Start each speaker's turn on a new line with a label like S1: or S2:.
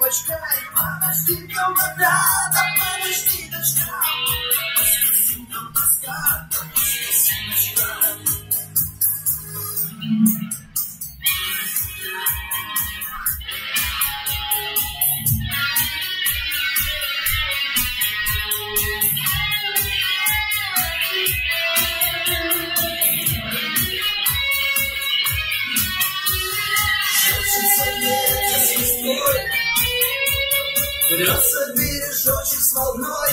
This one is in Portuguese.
S1: Pois caipadas ficam mandada para as vidas calmas que sintam passadas, esquecidas para Thank you. Рвется бережочек с волной